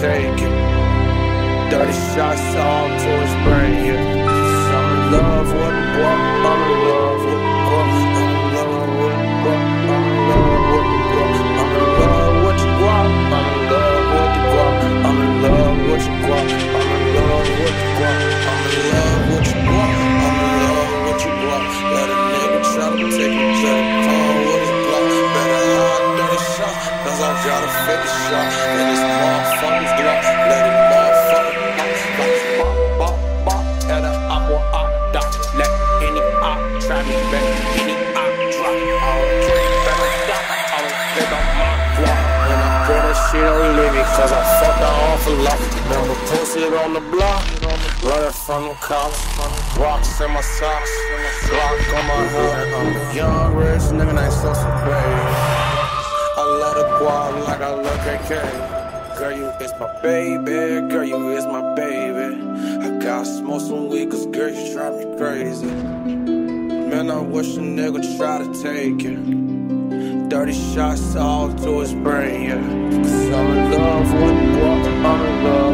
take it. Dirty shots all to his brain, yeah. Take me to the car with his block. Better hide dirty shot, cause I got a 50 shot. And this motherfucker's glock, let it motherfucker pop, pop, pop, pop. At a op or op dot. Let any op try me back, any op drop. All three better stop, all click on my block. And I pray that don't leave me, cause I fucked her off a lot. Never posted on the block, running from the cops. Rocks in my socks, Glock on my head. I'm a young rich nigga I named Sosa Baby. I love the guap like I love KK. Girl, you is my baby. Girl, you is my baby. I got smoke some weed, cause girl, you drive me crazy. Man, I wish a nigga try to take it. Dirty shots all to his brain, yeah. Cause I'm in love with guap. I'm in love